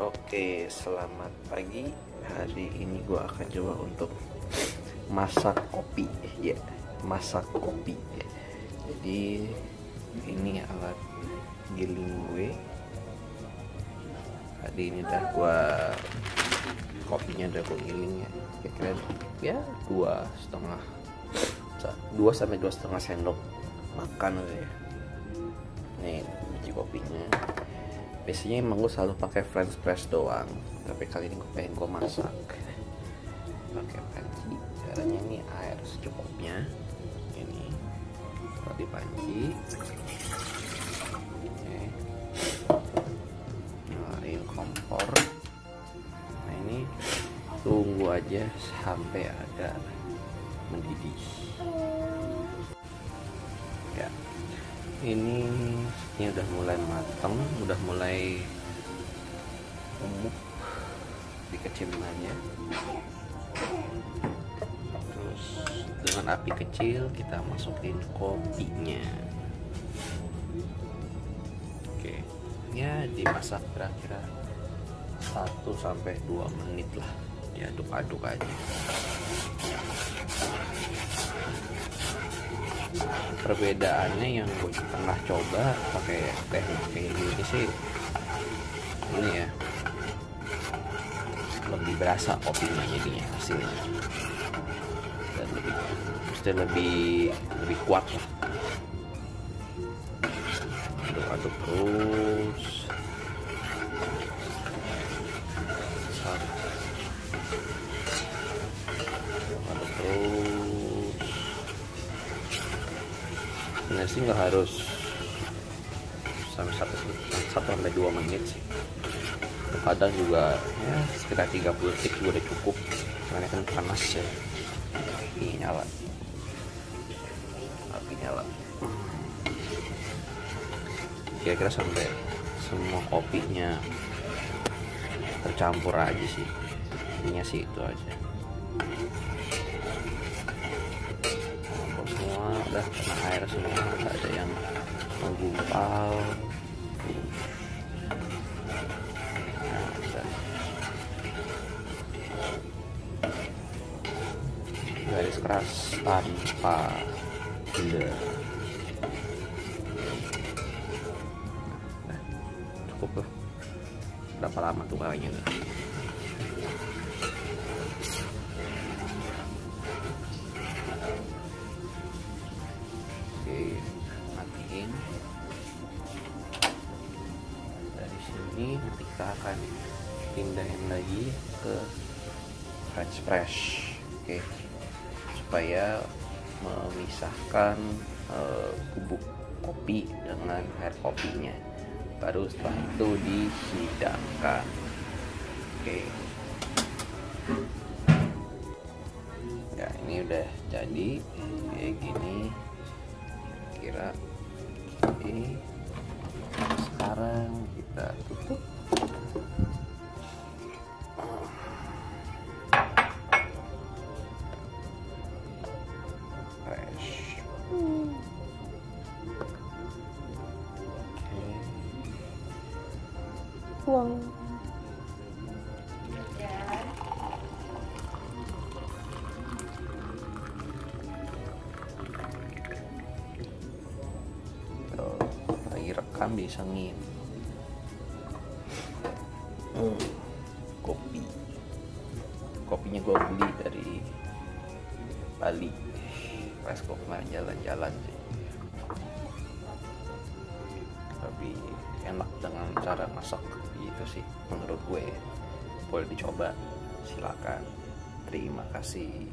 Oke, selamat pagi. Hari ini gue akan coba untuk masak kopi. Ya, masak kopi. Jadi ini alat giling gue. Tadi ini udah gue kopinya udah gue giling ya. Kira-kira ya dua setengah dua sampai dua setengah sendok makan ya. Nih biji kopinya biasanya emang gue selalu pakai french press doang. Tapi kali ini gue pengen gue masak. Pakai panci. Caranya ini air secukupnya. Ini. Kalau di panci. Oke. Nyalain kompor. Nah ini tunggu aja sampai agak mendidih. Ya ini ini udah mulai matang udah mulai umuk di kecilannya terus dengan api kecil kita masukin kopinya. Oke ya dimasak kira-kira 1 sampai 2 menit lah diaduk-aduk aja. Perbedaannya yang gue pernah coba pakai teknik kayak gini sih ini ya. Lebih berasa kopinya jadinya hasilnya. Dan lebih mesti lebih lebih kuat lah. Aduk-aduk terus aduk terus sebenarnya sih nggak harus sampai satu satu sampai dua menit sih. Kadang juga ya sekitar 30 detik juga udah cukup. Karena kan panas ya. Api nyala. Api nyala. Kira-kira sampai semua kopinya tercampur aja sih. Ininya sih itu aja campur semua udah kena air semua nggak ada yang menggumpal. Garis keras tanpa gula nah, cukup loh berapa lama tuh kayaknya tuh oke matiin. Dari sini nanti kita akan pindahin lagi ke French press. Oke. Supaya memisahkan uh, bubuk kopi dengan air kopinya. Baru setelah itu dihidangkan. Oke. Ya ini udah jadi. Kayak gini kira oke sekarang kita tutup. Fresh oke. Uang. Lagi rekam disengin hmm, kopi. Kopinya gue beli dari Bali. Pas gue kemarin jalan-jalan sih. Tapi enak dengan cara masak gitu sih menurut gue. Boleh dicoba silakan. Terima kasih